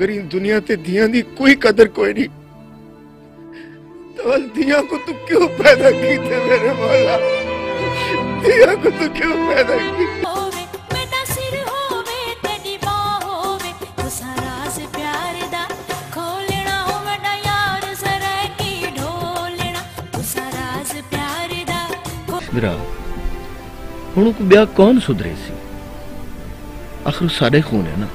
ਮਗਰ ਦੁਨੀਆ ਤੇ ਧੀਆਂ ਦੀ ਕੋਈ ਕਦਰ ਕੋਈ ਨਹੀਂ ਤਵਲ ਧੀਆਂ को तू क्यों पैदा कीते मेरे मौला ਧੀਆਂ को तू क्यों पैदा की ਵੀਰਾ ਹੁਣ ਕੋ ਵਿਆਹ ਕੌਣ ਸੁਧਰੇ ਸੀ? ਆਖਰ ਸਾਡੇ ਖੂਨ ਹੈ ਨਾ।